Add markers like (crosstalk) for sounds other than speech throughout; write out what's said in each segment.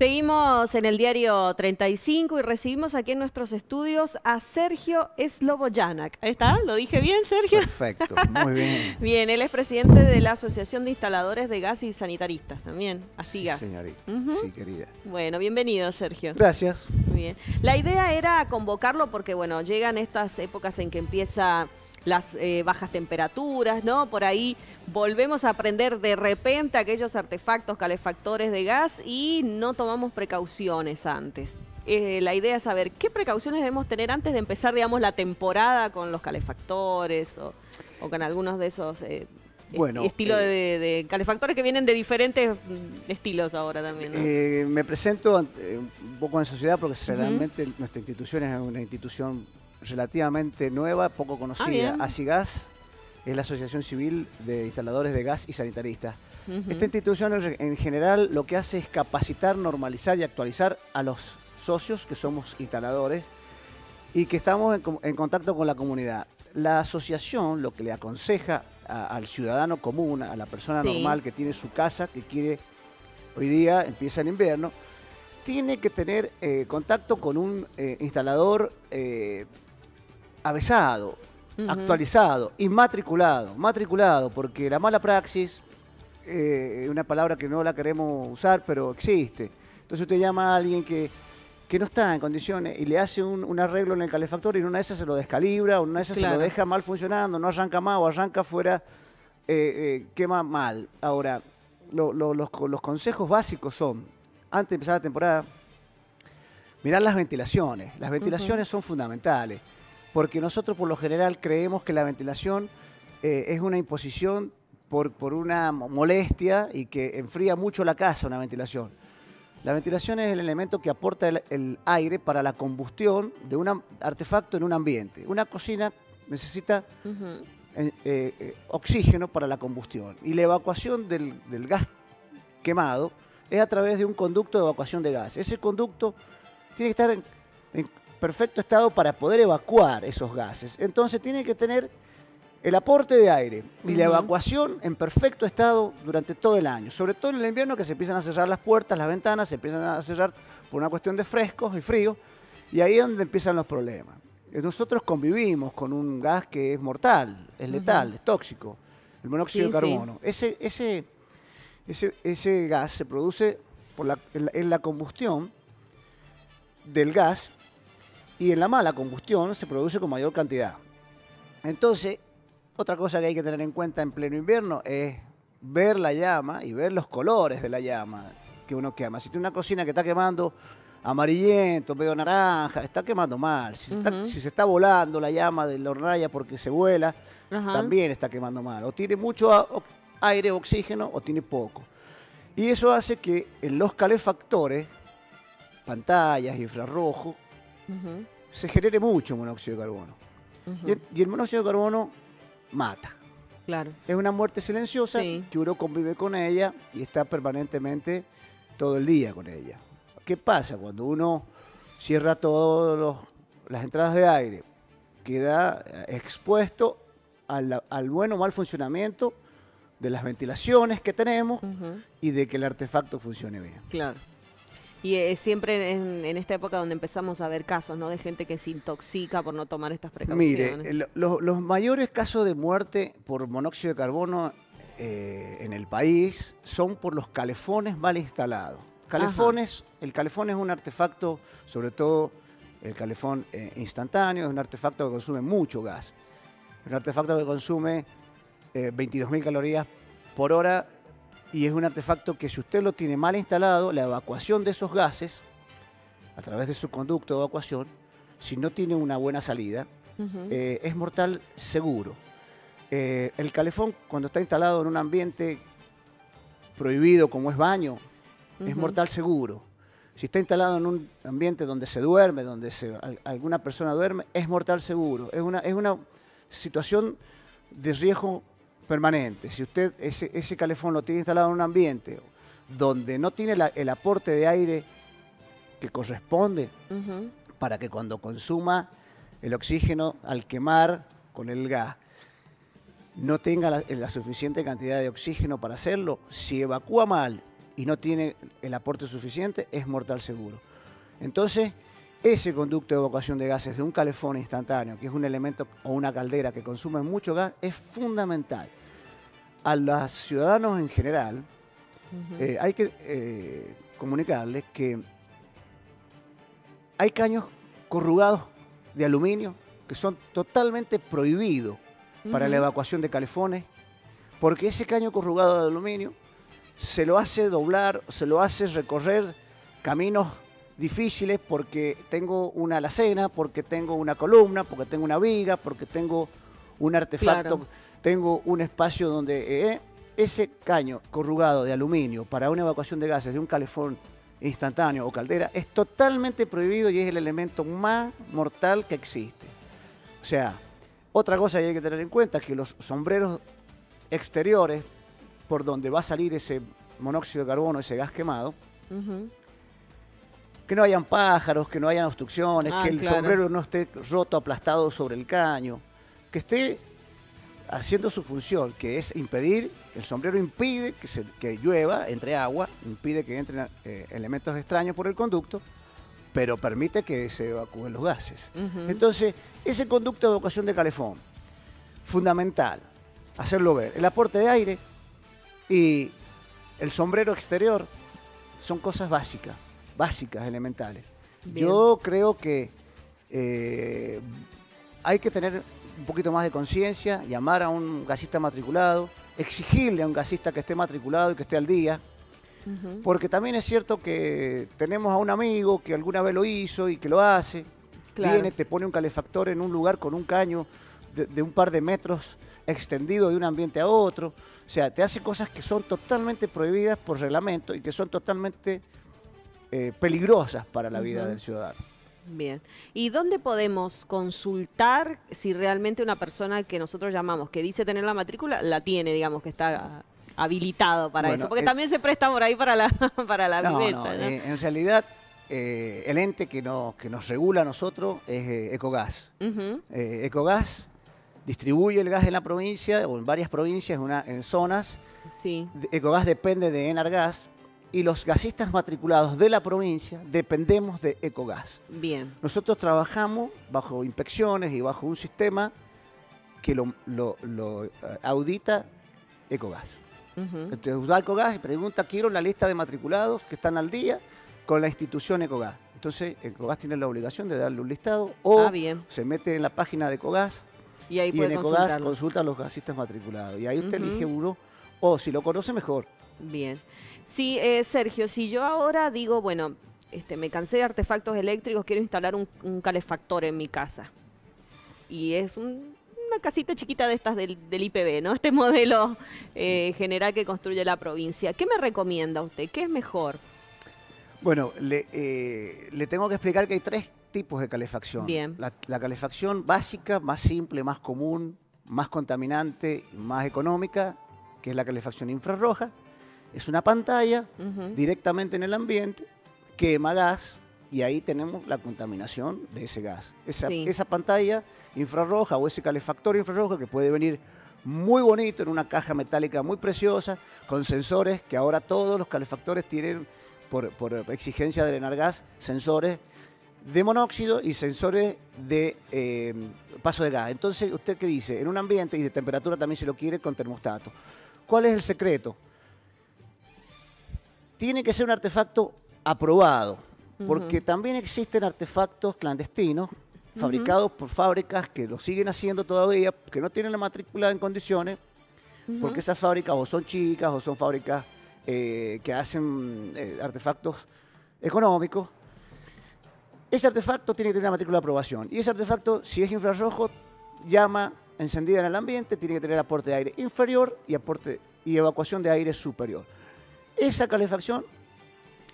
Seguimos en el diario 35 y recibimos aquí en nuestros estudios a Sergio Sloboyanak. ¿Ahí está? ¿Lo dije bien, Sergio? Perfecto, muy bien. (laughs) bien, él es presidente de la Asociación de Instaladores de Gas y Sanitaristas también, así sí, señorita. Sí, querida. Bueno, bienvenido, Sergio. Gracias. Bien. La idea era convocarlo porque, bueno, llegan estas épocas en que empieza las eh, bajas temperaturas, ¿no? Por ahí volvemos a aprender de repente aquellos artefactos calefactores de gas y no tomamos precauciones antes. Eh, la idea es saber qué precauciones debemos tener antes de empezar, digamos, la temporada con los calefactores o, con algunos de esos eh, estilos de, calefactores que vienen de diferentes mm, estilos ahora también. me presento un poco en sociedad porque realmente nuestra institución es una institución relativamente nueva, poco conocida. Ah, ASIGAS es la Asociación Civil de Instaladores de Gas y Sanitaristas. Esta institución en general lo que hace es capacitar, normalizar y actualizar a los socios que somos instaladores y que estamos en, contacto con la comunidad. La asociación lo que le aconseja al ciudadano común, a la persona normal que tiene su casa, que quiere, hoy día empieza el invierno, tiene que tener eh, contacto con un eh, instalador eh, avesado, actualizado, inmatriculado, matriculado, porque la mala praxis es una palabra que no la queremos usar, pero existe. Entonces usted llama a alguien que, no está en condiciones y le hace un, arreglo en el calefactor y en una de esas se lo descalibra, o en una de esas se lo deja mal funcionando, no arranca más o arranca fuera, quema mal. Ahora, los, los consejos básicos son, antes de empezar la temporada, mirar las ventilaciones. Las ventilaciones son fundamentales, porque nosotros por lo general creemos que la ventilación eh, es una imposición por, por, una molestia y que enfría mucho la casa una ventilación. La ventilación es el elemento que aporta el, aire para la combustión de un artefacto en un ambiente. Una cocina necesita eh, eh, oxígeno para la combustión y la evacuación del, del gas quemado es a través de un conducto de evacuación de gas. Ese conducto tiene que estar en, perfecto estado para poder evacuar esos gases. Entonces tiene que tener el aporte de aire y la evacuación en perfecto estado durante todo el año. Sobre todo en el invierno que se empiezan a cerrar las puertas, las ventanas, se empiezan a cerrar por una cuestión de frescos y frío. Y ahí es donde empiezan los problemas. Nosotros convivimos con un gas que es mortal, es letal, es tóxico, el monóxido de carbono. Ese, ese, ese, gas se produce por en la combustión del gas y en la mala combustión se produce con mayor cantidad. Entonces, otra cosa que hay que tener en cuenta en pleno invierno es ver la llama y ver los colores de la llama que uno quema. Si tiene una cocina que está quemando amarillento, medio naranja, está quemando mal. Si, se está volando la llama de la hornalla porque se vuela, también está quemando mal. O tiene mucho aire, oxígeno, o tiene poco. Y eso hace que en los calefactores pantallas, infrarrojo, se genere mucho monóxido de carbono. y, el, monóxido de carbono mata. Claro. Es una muerte silenciosa que uno convive con ella y está permanentemente todo el día con ella. ¿Qué pasa cuando uno cierra todas las entradas de aire? Queda expuesto al, al buen o mal funcionamiento de las ventilaciones que tenemos y de que el artefacto funcione bien. Claro. Y es siempre en, esta época donde empezamos a ver casos, ¿no? De gente que se intoxica por no tomar estas precauciones. Mire, los mayores casos de muerte por monóxido de carbono eh, en el país son por los calefones mal instalados. Calefones, el calefón es un artefacto, sobre todo el calefón eh, instantáneo, es un artefacto que consume mucho gas. Es un artefacto que consume eh, 22.000 calorías por hora y es un artefacto que si usted lo tiene mal instalado, la evacuación de esos gases, a través de su conducto de evacuación, si no tiene una buena salida, eh, es mortal seguro. Eh, el calefón, cuando está instalado en un ambiente prohibido como es baño, es mortal seguro. Si está instalado en un ambiente donde se duerme, donde alguna persona duerme, es mortal seguro. Es una, es una situación de riesgo permanente, si usted ese, ese calefón lo tiene instalado en un ambiente donde no tiene el aporte de aire que corresponde para que cuando consuma el oxígeno al quemar con el gas no tenga la, suficiente cantidad de oxígeno para hacerlo, si evacúa mal y no tiene el aporte suficiente, es mortal seguro. Entonces, ese conducto de evacuación de gases de un calefón instantáneo, que es un elemento o una caldera que consume mucho gas, es fundamental. A los ciudadanos en general, eh, hay que eh, comunicarles que hay caños corrugados de aluminio que son totalmente prohibidos para la evacuación de calefones, porque ese caño corrugado de aluminio se lo hace doblar, se lo hace recorrer caminos difíciles porque tengo una alacena, porque tengo una columna, porque tengo una viga, porque tengo un artefacto, tengo un espacio donde eh, ese caño corrugado de aluminio para una evacuación de gases de un calefón instantáneo o caldera es totalmente prohibido y es el elemento más mortal que existe. O sea, otra cosa que hay que tener en cuenta es que los sombreros exteriores por donde va a salir ese monóxido de carbono, ese gas quemado, que no hayan pájaros, que no hayan obstrucciones, ah, que el sombrero no esté roto, aplastado sobre el caño, que esté haciendo su función, que es impedir, el sombrero impide que, se, que llueva, entre agua, impide que entren eh, elementos extraños por el conducto, pero permite que se evacúen los gases. Entonces, ese conducto de evacuación de calefón, fundamental, hacerlo ver. El aporte de aire y el sombrero exterior son cosas básicas básicas, elementales. Yo creo que eh, hay que tener un poquito más de conciencia, llamar a un gasista matriculado, exigirle a un gasista que esté matriculado y que esté al día, porque también es cierto que tenemos a un amigo que alguna vez lo hizo y que lo hace, viene, te pone un calefactor en un lugar con un caño de un par de metros extendido de un ambiente a otro, o sea, te hace cosas que son totalmente prohibidas por reglamento y que son totalmente eh, peligrosas para la vida del ciudadano. Bien. ¿Y dónde podemos consultar si realmente una persona que nosotros llamamos, que dice tener la matrícula, la tiene, digamos, que está habilitado para eso? Porque también se presta por ahí para la, (laughs) para la no, eh, en realidad, eh, el ente que nos, que nos regula a nosotros es Ecogas. Ecogas distribuye el gas en la provincia o en varias provincias, una, en zonas. Sí. Ecogas depende de Enargas, y los gasistas matriculados de la provincia dependemos de Ecogas. Bien. Nosotros trabajamos bajo inspecciones y bajo un sistema que lo, eh, audita Ecogas. Entonces, va Ecogas y pregunta, quiero la lista de matriculados que están al día con la institución Ecogas. Entonces, Ecogas tiene la obligación de darle un listado o ah, se mete en la página de Ecogas y, ahí en Ecogas consulta a los gasistas matriculados. Y ahí usted elige uno, o si lo conoce mejor. Bien. Sí, eh, Sergio, si yo ahora digo, bueno, este, me cansé de artefactos eléctricos, quiero instalar un, calefactor en mi casa. Y es una casita chiquita de estas del, IPB, ¿no? (laughs) Este modelo eh, general que construye la provincia. ¿Qué me recomienda usted? ¿Qué es mejor? Bueno, le, eh, le tengo que explicar que hay tres tipos de calefacción. Bien. La, la, calefacción básica, más simple, más común, más contaminante, más económica, que es la calefacción infrarroja es una pantalla directamente en el ambiente, quema gas y ahí tenemos la contaminación de ese gas. Esa, esa pantalla infrarroja o ese calefactor infrarrojo que puede venir muy bonito en una caja metálica muy preciosa, con sensores que ahora todos los calefactores tienen, por, exigencia de Enargas, sensores de monóxido y sensores de eh, paso de gas. Entonces, ¿usted qué dice? En un ambiente y de temperatura también se lo quiere con termostato. ¿Cuál es el secreto? Tiene que ser un artefacto aprobado, porque también existen artefactos clandestinos fabricados por fábricas que lo siguen haciendo todavía, que no tienen la matrícula en condiciones, porque esas fábricas o son chicas o son fábricas eh, que hacen eh, artefactos económicos. Ese artefacto tiene que tener una matrícula de aprobación. Y ese artefacto, si es infrarrojo, llama encendida en el ambiente, tiene que tener aporte de aire inferior y aporte y evacuación de aire superior. Esa calefacción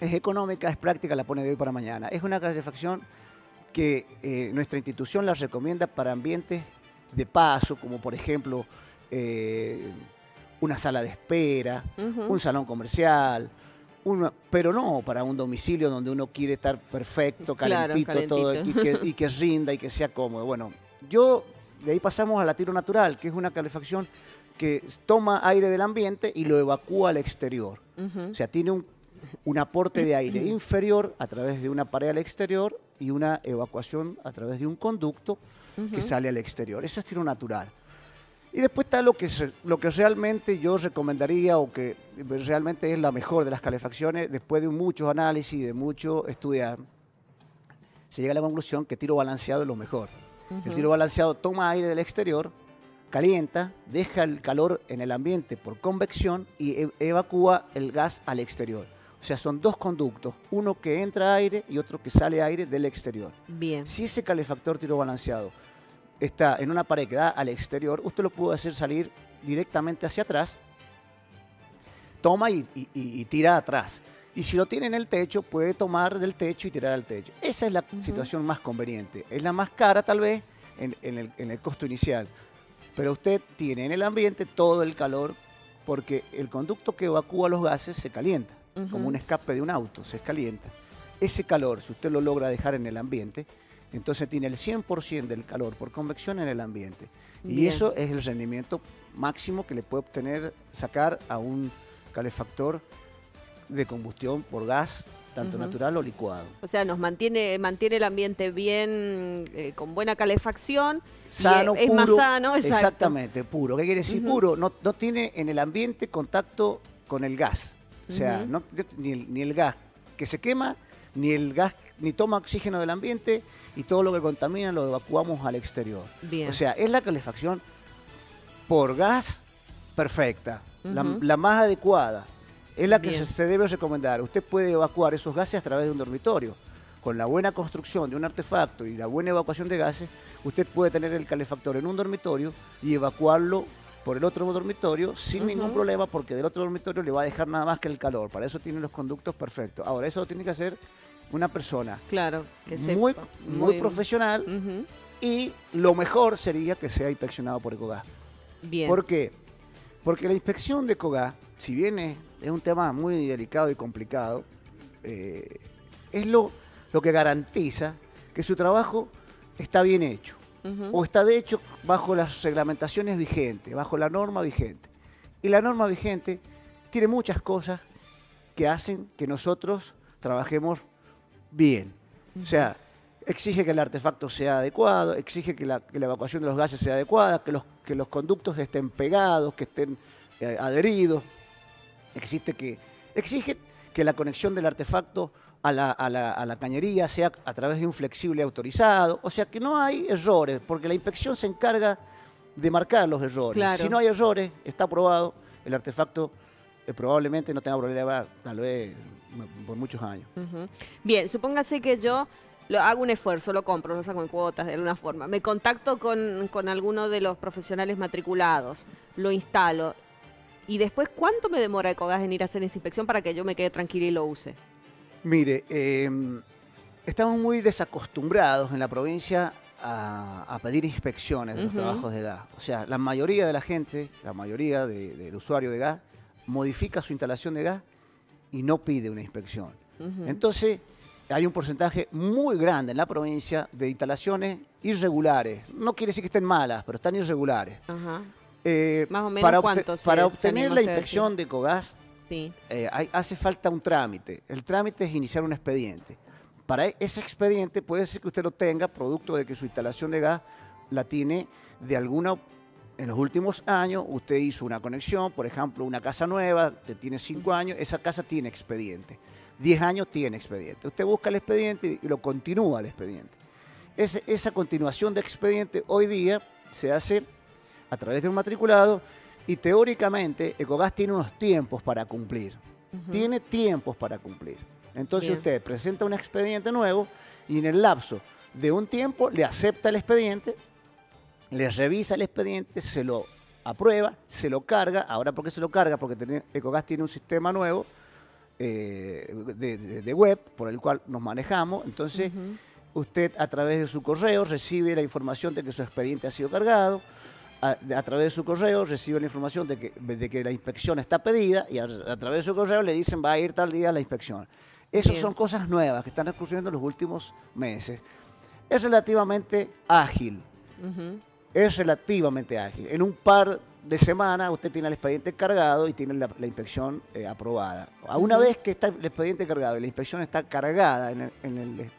es económica, es práctica, la pone de hoy para mañana. Es una calefacción que eh, nuestra institución la recomienda para ambientes de paso, como por ejemplo eh, una sala de espera, un salón comercial, pero no para un domicilio donde uno quiere estar perfecto, calentito, todo y que, y que rinda y que sea cómodo. Bueno, yo de ahí pasamos a la tiro natural, que es una calefacción que toma aire del ambiente y lo evacúa al exterior. O sea, tiene un un aporte de aire inferior a través de una pared al exterior y una evacuación a través de un conducto que sale al exterior. Eso es tiro natural. Y después está lo que, lo que realmente yo recomendaría o que realmente es la mejor de las calefacciones, después de muchos análisis, de mucho estudiar, se llega a la conclusión que tiro balanceado es lo mejor. El tiro balanceado toma aire del exterior, calienta, deja el calor en el ambiente por convección y e, evacúa el gas al exterior. O sea, son dos conductos, uno que entra aire y otro que sale aire del exterior. Bien. Si ese calefactor tiro balanceado está en una pared que da al exterior, usted lo puede hacer salir directamente hacia atrás, toma y, tira atrás. Y si lo tiene en el techo, puede tomar del techo y tirar al techo. Esa es la situación más conveniente. Es la más cara tal vez en, el, costo inicial. Pero usted tiene en el ambiente todo el calor porque el conducto que evacúa los gases se calienta, como un escape de un auto, se calienta. Ese calor, si usted lo logra dejar en el ambiente, entonces tiene el 100% del calor por convección en el ambiente. Y eso es el rendimiento máximo que le puede obtener, sacar a un calefactor de combustión por gas, tanto natural o licuado. O sea, nos mantiene, mantiene el ambiente bien, eh, con buena calefacción. Sano, es, puro. más sano, Exactamente, puro. ¿Qué quiere decir puro? No, no, tiene en el ambiente contacto con el gas. O sea, ni, el, ni el gas que se quema, ni el gas, ni toma oxígeno del ambiente, y todo lo que contamina lo evacuamos al exterior. O sea, es la calefacción por gas perfecta, la, más adecuada. Es la que se, debe recomendar. Usted puede evacuar esos gases a través de un dormitorio. Con la buena construcción de un artefacto y la buena evacuación de gases, usted puede tener el calefactor en un dormitorio y evacuarlo por el otro dormitorio sin ningún problema porque del otro dormitorio le va a dejar nada más que el calor. Para eso tiene los conductos perfectos. Ahora, eso lo tiene que hacer una persona claro, muy, muy, profesional y lo mejor sería que sea inspeccionado por ECOGAS. Bien. ¿Por qué? Porque la inspección de ECOGAS, si bien es, un tema muy delicado y complicado, eh, es lo, lo que garantiza que su trabajo está bien hecho o está de hecho bajo las reglamentaciones vigentes, bajo la norma vigente. Y la norma vigente tiene muchas cosas que hacen que nosotros trabajemos bien. O sea, exige que el artefacto sea adecuado, exige que la, evacuación de los gases sea adecuada, que los, que los conductos estén pegados, que estén eh, adheridos. Existe que, exige que la conexión del artefacto a la, a, la, cañería sea a través de un flexible autorizado. O sea que no hay errores, porque la inspección se encarga de marcar los errores. Si no hay errores, está aprobado, el artefacto eh, probablemente no tenga problema, tal vez por muchos años. Bien, supóngase que yo lo, hago un esfuerzo, lo compro, lo saco en cuotas de alguna forma, me contacto con, con alguno de los profesionales matriculados, lo instalo, y después, ¿cuánto me demora Ecogas en ir a hacer esa inspección para que yo me quede tranquila y lo use? Mire, em, estamos muy desacostumbrados en la provincia a, pedir inspecciones de los trabajos de gas. O sea, la mayoría de la gente, la mayoría del usuario de gas, modifica su instalación de gas y no pide una inspección. Entonces, hay un porcentaje muy grande en la provincia de instalaciones irregulares. No quiere decir que estén malas, pero están irregulares. Eh, Más o menos para, para obtener la inspección de COGAS sí. Eh, hace falta un trámite. El trámite es iniciar un expediente. Para e, ese expediente puede ser que usted lo tenga producto de que su instalación de gas la tiene de alguna en los últimos años usted hizo una conexión, por ejemplo, una casa nueva que tiene cinco años, esa casa tiene expediente. Diez años tiene expediente. Usted busca el expediente y lo continúa el expediente. esa continuación de expediente hoy día se hace a través de un matriculado y teóricamente Ecogas tiene unos tiempos para cumplir. Tiene tiempos para cumplir. Entonces usted presenta un expediente nuevo y en el lapso de un tiempo le acepta el expediente le revisa el expediente, se lo aprueba, se lo carga. Ahora, ¿por qué se lo carga? Porque Ecogas tiene un sistema nuevo eh, de, web por el cual nos manejamos. Entonces, usted a través de su correo recibe la información de que su expediente ha sido cargado. A, través de su correo recibe la información de que, de que la inspección está pedida y a, través de su correo le dicen va a ir tal día la inspección. Esas son cosas nuevas que están ocurriendo en los últimos meses. Es relativamente ágil es relativamente ágil. En un par de semana usted tiene el expediente cargado y tiene la, inspección eh, aprobada. A una vez que está el expediente cargado y la inspección está cargada en el, en el,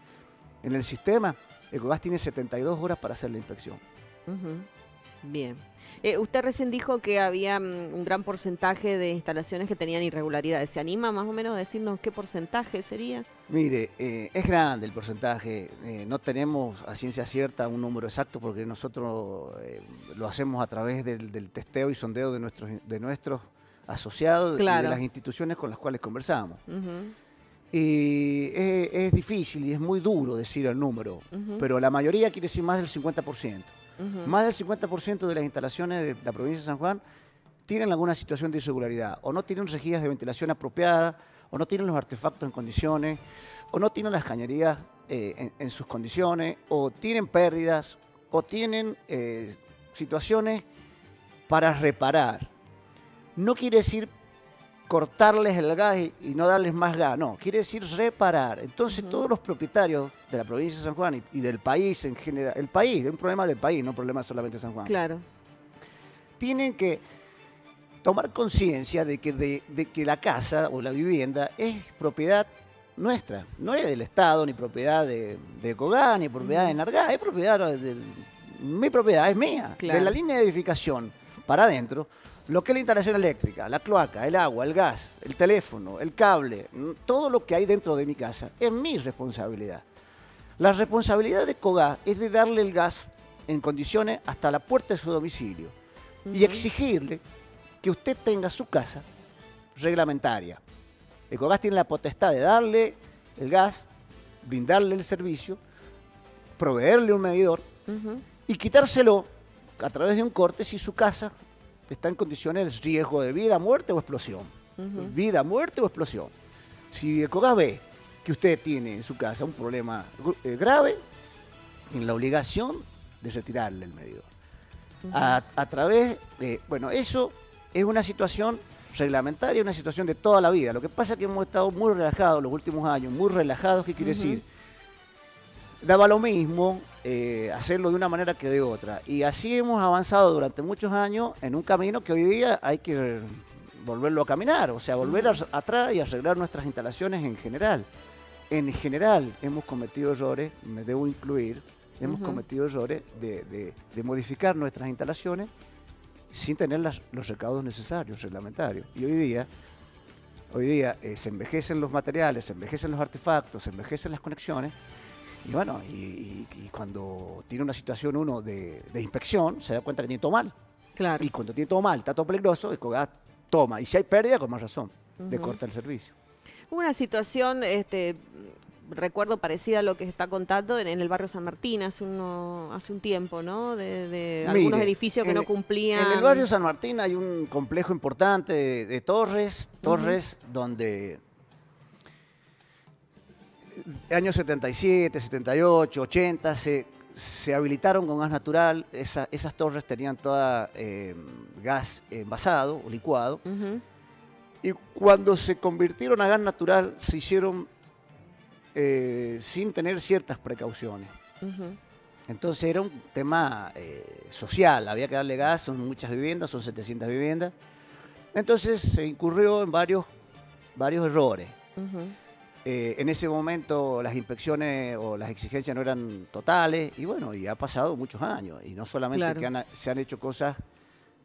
en el sistema, Ecogas tiene 72 horas para hacer la inspección. Bien. Eh, usted recién dijo que había mm, un gran porcentaje de instalaciones que tenían irregularidades. ¿Se anima más o menos a decirnos qué porcentaje sería? Mire, eh, es grande el porcentaje. Eh, no tenemos a ciencia cierta un número exacto porque nosotros lo hacemos a través del, testeo y sondeo de nuestros, de nuestros asociados y de las instituciones con las cuales conversamos. Y es, difícil y es muy duro decir el número, pero la mayoría quiere decir más del 50%. Más del 50% de las instalaciones de la provincia de San Juan tienen alguna situación de irregularidad, o no tienen rejillas de ventilación apropiadas, o no tienen los artefactos en condiciones, o no tienen las cañerías eh, en, sus condiciones, o tienen pérdidas, o tienen eh, situaciones para reparar. No quiere decir cortarles el gas y, no darles más gas, no, quiere decir reparar. Entonces todos los propietarios de la provincia de San Juan y, del país en general, el país, es un problema del país, no un problema solamente de San Juan. Claro. Tienen que tomar conciencia de que, de, que la casa o la vivienda es propiedad nuestra, no es del Estado, ni propiedad de, de Cogá, ni propiedad de Nargá, es propiedad de, mi propiedad, es mía, de la línea de edificación para adentro lo que es la instalación eléctrica, la cloaca, el agua, el gas, el teléfono, el cable, mm, todo lo que hay dentro de mi casa es mi responsabilidad. La responsabilidad de COGA es de darle el gas en condiciones hasta la puerta de su domicilio y exigirle que usted tenga su casa reglamentaria. Ecogás tiene la potestad de darle el gas, brindarle el servicio, proveerle un medidor y quitárselo a través de un corte si su casa está en condiciones de riesgo de vida, muerte o explosión. Vida, muerte o explosión. Si Ecogas ve que usted tiene en su casa un problema eh, grave, en la obligación de retirarle el medidor. a, través de, bueno, eso es una situación reglamentaria, una situación de toda la vida. Lo que pasa es que hemos estado muy relajados los últimos años, muy relajados, ¿qué quiere decir? Daba lo mismo eh, hacerlo de una manera que de otra. Y así hemos avanzado durante muchos años en un camino que hoy día hay que volverlo a caminar, o sea, volver atrás y arreglar nuestras instalaciones en general. En general hemos cometido errores, me debo incluir, hemos cometido errores de, modificar nuestras instalaciones sin tener los recaudos necesarios, reglamentarios. Y hoy día, hoy día eh, se envejecen los materiales, se envejecen los artefactos, se envejecen las conexiones y bueno, y, cuando tiene una situación uno de, inspección, se da cuenta que tiene todo mal. Claro. Y cuando tiene todo mal, está todo peligroso, el toma. Y si hay pérdida, con más razón, le corta el servicio. Una situación, este, recuerdo parecida a lo que está contando en, el barrio San Martín hace, uno, hace un tiempo, ¿no? De, algunos edificios que no cumplían. En el barrio San Martín hay un complejo importante de, torres, torres donde años 77, 78, 80 se, se habilitaron con gas natural. esas torres tenían toda eh, gas envasado o licuado. Y cuando se convirtieron a gas natural, se hicieron eh, sin tener ciertas precauciones. Entonces era un tema eh, social, había que darle gas, son muchas viviendas, son 700 viviendas. Entonces se incurrió en varios, varios errores. Eh, en ese momento las inspecciones o las exigencias no eran totales y bueno, y ha pasado muchos años y no solamente que se han hecho cosas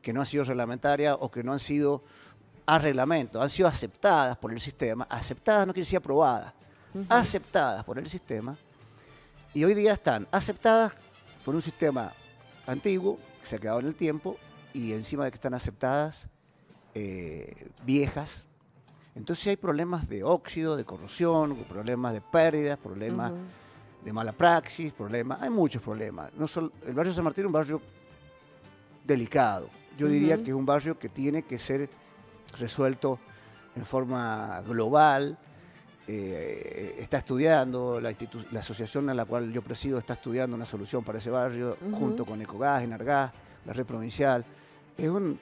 que no han sido reglamentarias o que no han sido a reglamento, han sido aceptadas por el sistema, aceptadas no quiere decir aprobadas, aceptadas por el sistema y hoy día están aceptadas por un sistema antiguo que se ha quedado en el tiempo y encima de que están aceptadas eh, viejas entonces hay problemas de óxido, de corrosión, problemas de pérdidas, problemas de mala praxis, problemas, hay muchos problemas. No solo, el barrio San Martín es un barrio delicado. Yo diría que es un barrio que tiene que ser resuelto en forma global. Eh, está estudiando, la, la, asociación a la cual yo presido está estudiando una solución para ese barrio, junto con Ecogás, Enargás, la red provincial. Es un,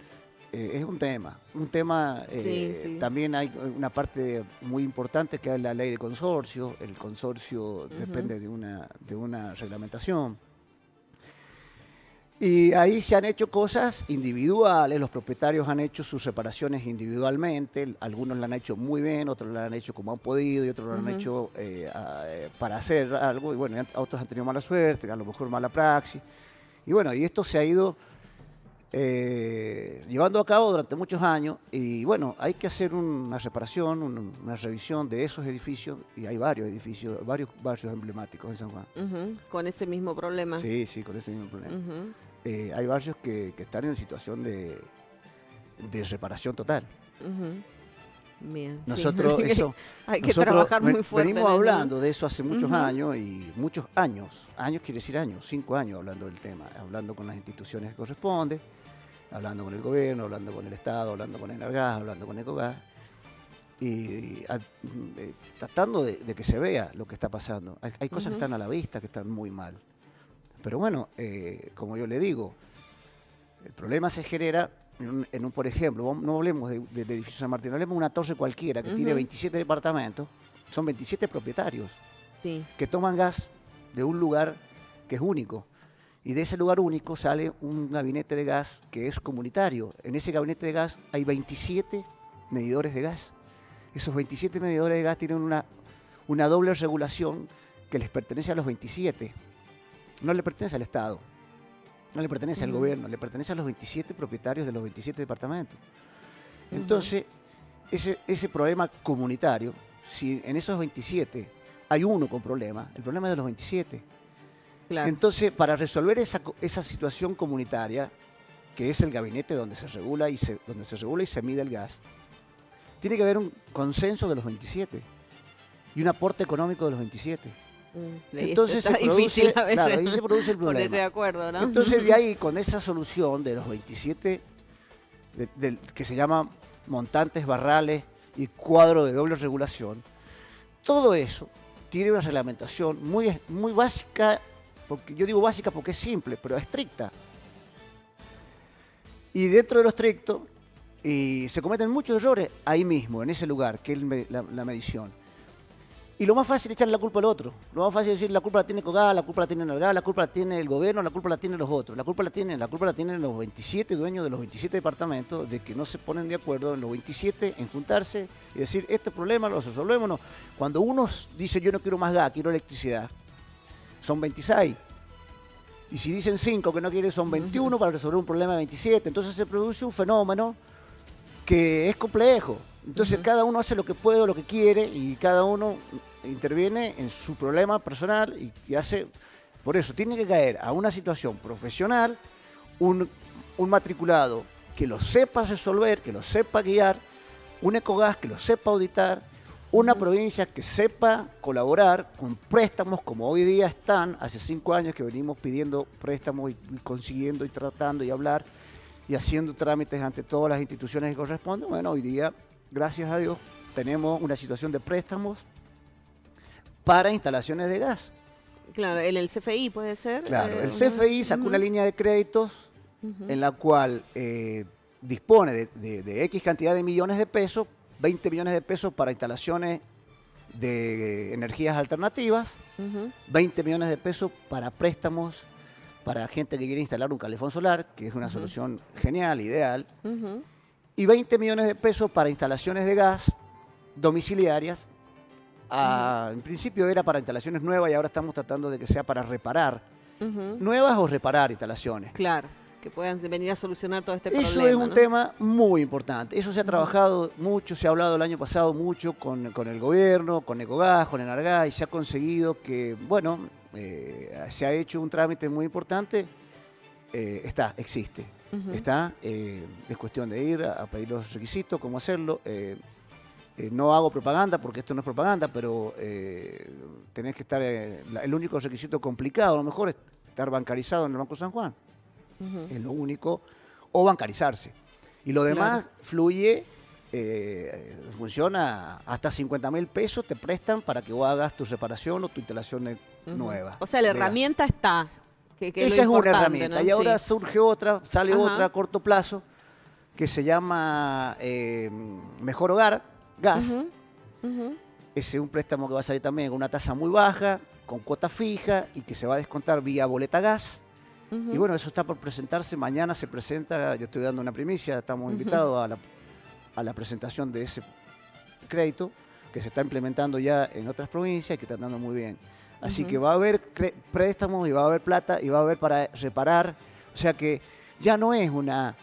eh, es un tema. Un tema, eh, también hay una parte muy importante que es la ley de consorcio. El consorcio depende de una, de una reglamentación. Y ahí se han hecho cosas individuales, los propietarios han hecho sus reparaciones individualmente, algunos lo han hecho muy bien, otros lo han hecho como han podido y otros lo han hecho eh, eh, para hacer algo, y bueno, otros han tenido mala suerte, a lo mejor mala praxis. Y bueno, y esto se ha ido eh, llevando a cabo durante muchos años y bueno, hay que hacer una reparación, una revisión de esos edificios y hay varios edificios, varios barrios emblemáticos en San Juan. Con ese mismo problema. Sí, sí, con ese mismo problema. Eh, hay barrios que, están en situación de, reparación total. Bien, nosotros (laughs) eso hay que trabajar muy fuerte venimos hablando de eso hace muchos años y muchos años años quiere decir años cinco años hablando del tema hablando con las instituciones que corresponden hablando con el gobierno, hablando con el Estado, hablando con Enargas, hablando con Ecogas, y, eh, tratando de, que se vea lo que está pasando. Hay, cosas que están a la vista, que están muy mal. Pero bueno, eh, como yo le digo, el problema se genera en un, por ejemplo, no hablemos de, de, edificio San Martín, hablemos de una torre cualquiera que tiene 27 departamentos, son 27 propietarios que toman gas de un lugar que es único. Y de ese lugar único sale un gabinete de gas que es comunitario. En ese gabinete de gas hay 27 medidores de gas. Esos 27 medidores de gas tienen una, una doble regulación que les pertenece a los 27. No le pertenece al Estado, no le pertenece al gobierno, le pertenece a los 27 propietarios de los 27 departamentos. Entonces, ese, ese problema comunitario, si en esos 27 hay uno con problema, el problema es de los 27. Entonces, para resolver esa, esa situación comunitaria, que es el gabinete donde se regula y se, donde se regula y se mide el gas, tiene que haber un consenso de los 27 y un aporte económico de los 27. Mm, Entonces se produce, claro, ahí se produce el (laughs) problema. De acuerdo, ¿no? Entonces de (laughs) ahí, con esa solución de los 27, que se llama montantes barrales y cuadro de doble regulación, todo eso tiene una reglamentación muy, muy básica porque yo digo básica porque es simple, pero estricta. Y dentro de lo estricto, y se cometen muchos errores ahí mismo, en ese lugar, que es la, medición. Y lo más fácil es echarle la culpa al otro. Lo más fácil es decir la culpa la tiene Cogada, la culpa la tiene Nalgada, la culpa la tiene el gobierno, la culpa la tienen los otros. La culpa la tienen, la culpa la tienen los 27 dueños de los 27 departamentos de que no se ponen de acuerdo en los 27 en juntarse y decir este problema lo resolvemos. Cuando uno dice yo no quiero más gas, quiero electricidad, son 26. Y si dicen 5 que no quieren, son 21 para resolver un problema de 27. Entonces se produce un fenómeno que es complejo. Entonces cada uno hace lo que puede o lo que quiere y cada uno interviene en su problema personal y, hace... Por eso tiene que caer a una situación profesional un, un matriculado que lo sepa resolver, que lo sepa guiar, un ecogas que lo sepa auditar una provincia que sepa colaborar con préstamos como hoy día están, hace cinco años que venimos pidiendo préstamos y consiguiendo y tratando y hablar y haciendo trámites ante todas las instituciones que corresponden. Bueno, hoy día, gracias a Dios, tenemos una situación de préstamos para instalaciones de gas. Claro, en el CFI puede ser. Claro, el eh, CFI sacó una línea de créditos en la cual eh, dispone de, de X cantidad de millones de pesos 20 millones de pesos para instalaciones de energías alternativas, 20 millones de pesos para préstamos para gente que quiere instalar un calefón solar, que es una solución genial, ideal, y 20 millones de pesos para instalaciones de gas domiciliarias. Ah, en principio era para instalaciones nuevas y ahora estamos tratando de que sea para reparar. Nuevas o reparar instalaciones. Claro que puedan venir a solucionar todo este problema. Eso es un tema muy importante. Eso se ha trabajado mucho, se ha hablado el año pasado mucho con, el gobierno, con Ecogas, con Enargás, y se ha conseguido que, bueno, eh, se ha hecho un trámite muy importante. Eh, está, existe. Está, eh, es cuestión de ir a, pedir los requisitos, cómo hacerlo. No hago propaganda porque esto no es propaganda, pero tenés que estar. el único requisito complicado, a lo mejor, es estar bancarizado en el Banco San Juan es lo único, o bancarizarse. Y lo demás fluye, eh, funciona hasta 50 mil pesos, te prestan para que vos hagas tu reparación o tu instalación nueva. O sea, la herramienta está. Esa es una herramienta. Y ahora surge otra, sale otra a corto plazo, que se llama eh, Mejor Hogar, Gas. Ese es un préstamo que va a salir también con una tasa muy baja, con cuota fija y que se va a descontar vía boleta gas Y bueno, eso está por presentarse. Mañana se presenta, yo estoy dando una primicia, estamos invitados a, la, a la presentación de ese crédito que se está implementando ya en otras provincias y que está andando muy bien. Así que va a haber préstamos y va a haber plata y va a haber para reparar. O sea que ya no es una,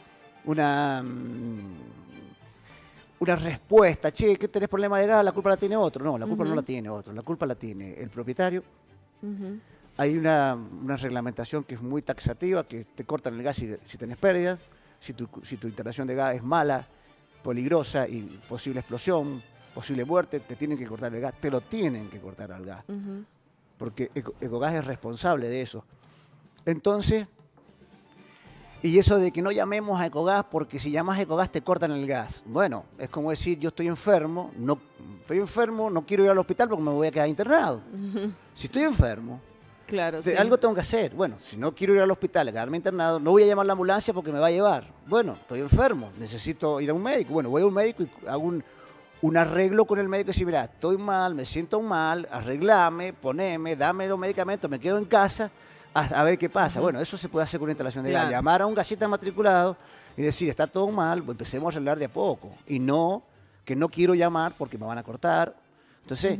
una, mm, una respuesta, che, ¿qué tenés problema de gas? La culpa la tiene otro. No, la culpa no la tiene otro, la culpa la tiene el propietario. Hay una, reglamentación que es muy taxativa, que te cortan el gas si, si tenés pérdida, si tu, si tu instalación de gas es mala, peligrosa y posible explosión, posible muerte, te tienen que cortar el gas, te lo tienen que cortar al gas, porque Ecogas es responsable de eso. Entonces, y eso de que no llamemos a Ecogas porque si llamas a Ecogas te cortan el gas. Bueno, es como decir, yo estoy enfermo, no estoy enfermo, no quiero ir al hospital porque me voy a quedar internado. Si estoy enfermo, claro, algo tengo que hacer. Bueno, si no quiero ir al hospital, quedarme internado, no voy a llamar a la ambulancia porque me va a llevar. Bueno, estoy enfermo, necesito ir a un médico. Bueno, voy a un médico y hago un, un arreglo con el médico y decir, mira, estoy mal, me siento mal, arreglame, poneme, dame los medicamentos, me quedo en casa a, ver qué pasa. Bueno, eso se puede hacer con una instalación de gas. Llamar a un gasista matriculado y decir, está todo mal, pues empecemos a arreglar de a poco. Y no que no quiero llamar porque me van a cortar. Entonces,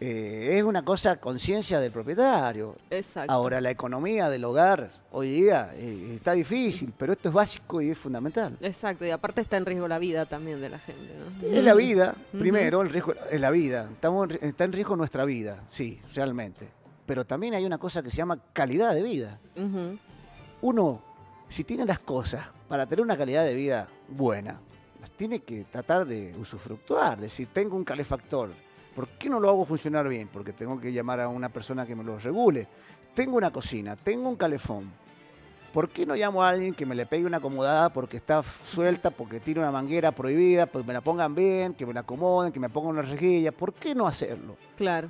eh, es una cosa conciencia del propietario. Exacto. Ahora, la economía del hogar hoy día eh, está difícil, pero esto es básico y es fundamental. Exacto, y aparte está en riesgo la vida también de la gente. Es la vida, primero, el riesgo es la vida. Estamos, está en riesgo nuestra vida, sí, realmente. Pero también hay una cosa que se llama calidad de vida. Uno, si tiene las cosas para tener una calidad de vida buena, las tiene que tratar de usufructuar. Es decir, tengo un calefactor ¿Por qué no lo hago funcionar bien? Porque tengo que llamar a una persona que me lo regule. Tengo una cocina, tengo un calefón. ¿Por qué no llamo a alguien que me le pegue una acomodada porque está suelta, porque tiene una manguera prohibida, pues me la pongan bien, que me la acomoden, que me pongan una rejilla? ¿Por qué no hacerlo? Claro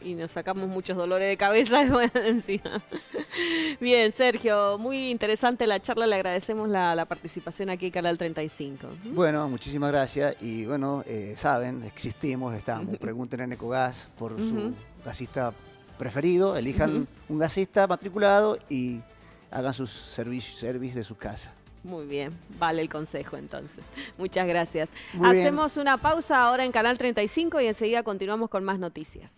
y nos sacamos muchos dolores de cabeza (laughs) encima. Bien, Sergio, muy interesante la charla, le agradecemos la, participación aquí en Canal 35. Bueno, muchísimas gracias y bueno, eh, saben, existimos, estamos. (laughs) Pregunten en Ecogas por su gasista preferido, elijan un gasista matriculado y hagan sus servicios service de su casa. Muy bien, vale el consejo entonces. (laughs) Muchas gracias. Hacemos una pausa ahora en Canal 35 y enseguida continuamos con más noticias.